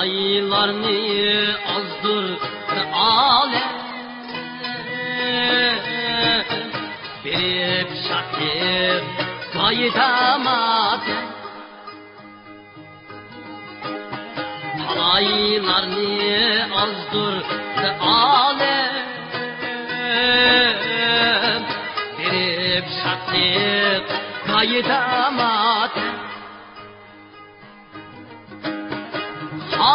Halaylarını azdır alem Bir şartı kayıtamadı Halaylarını azdır alem Bir şartı kayıtamadı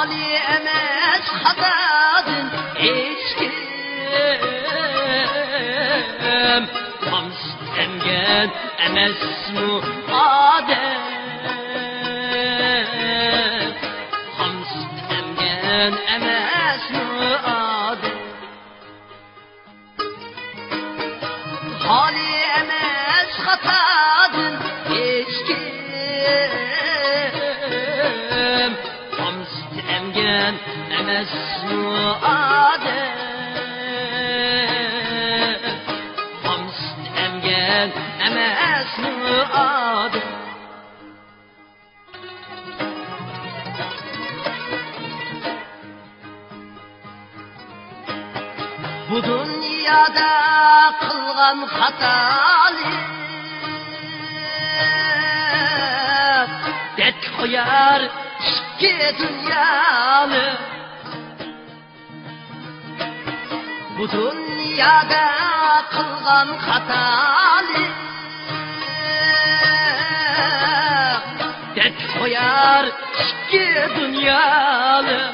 حالي أمس خطادن عشقم طمس أمجان أمس مرادم خمس أمجان أمس مرادم حالي أمس خطادن Hamst emgen emes mu adem Bu dünyada kılgan hatalı Det koyar iki dünyalı. Bu dünyada kılgan hatalı. Det koyar iki dünyalı.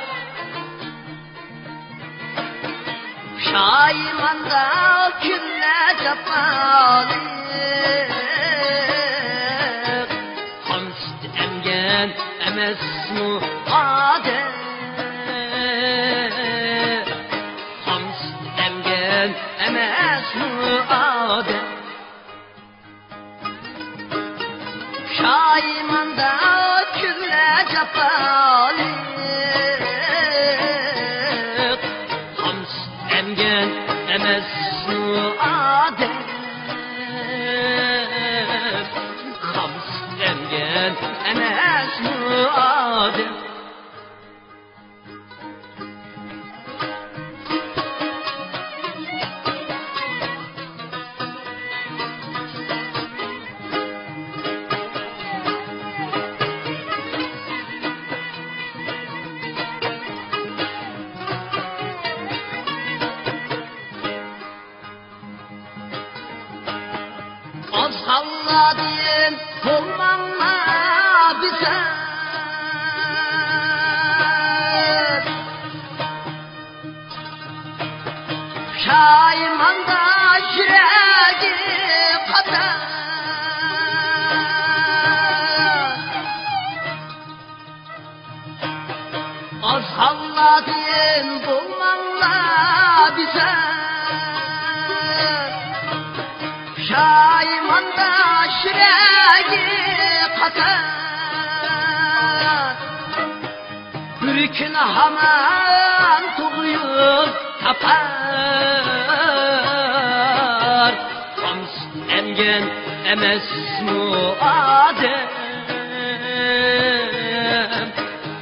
Şaymanda külle cefalı Şaymanda külle cefalı Hamst emgen emes mu adem Hamst emgen emes mu Az halladın olmanla bize Şaymanda yüreği kadar Az halladın bulmanla bize Şaymanda şireyi katar Ürkün haman tuğuyup tapar. Hams emgen emes mu adem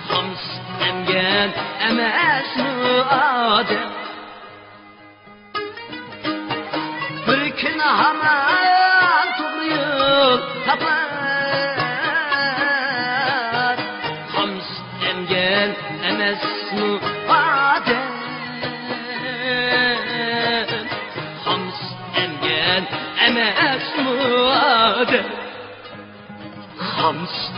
Hams emgen emes mu adem Bir gün haman وعدم خمس أمجان أما أسمود خمس